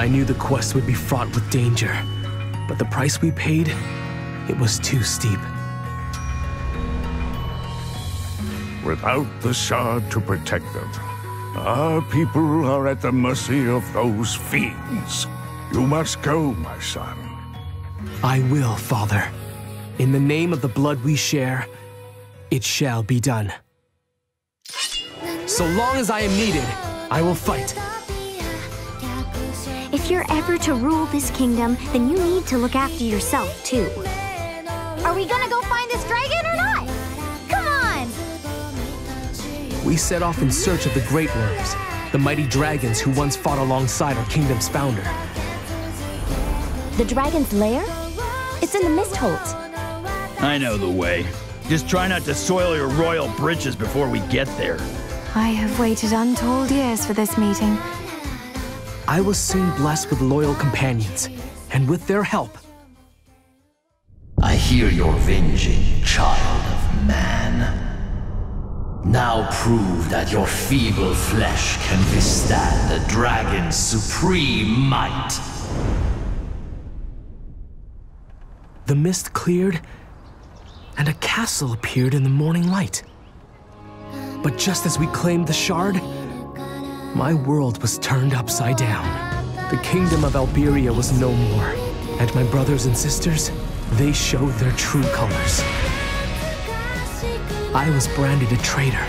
I knew the quest would be fraught with danger, but the price we paid, it was too steep. Without the Shard to protect them, our people are at the mercy of those fiends. You must go, my son. I will, Father. In the name of the blood we share, it shall be done. So long as I am needed, I will fight. If you're ever to rule this kingdom, then you need to look after yourself, too. Are we gonna go find this dragon or not? Come on! We set off in search of the Great Worms, the mighty dragons who once fought alongside our kingdom's founder. The dragon's lair? It's in the Misthold. I know the way. Just try not to soil your royal britches before we get there. I have waited untold years for this meeting. I was soon blessed with loyal companions, and with their help, I hear you're venging, child of man. Now prove that your feeble flesh can withstand the dragon's supreme might. the mist cleared, and a castle appeared in the morning light. But just as we claimed the shard, my world was turned upside down. The kingdom of Alberia was no more, and my brothers and sisters, they showed their true colors. I was branded a traitor.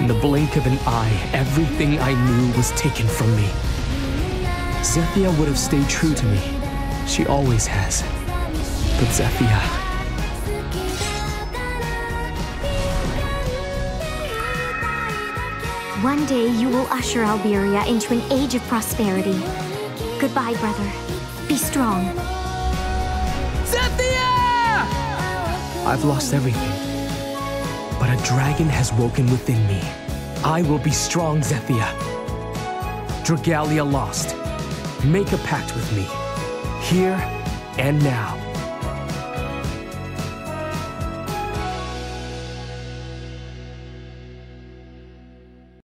In the blink of an eye, everything I knew was taken from me. Zethia would have stayed true to me. She always has. But Zethia, One day you will usher Alberia into an age of prosperity. Goodbye, brother. Be strong. Zethia! I've lost everything. But a dragon has woken within me. I will be strong, Zethia. Dragalia lost. Make a pact with me. Here and now.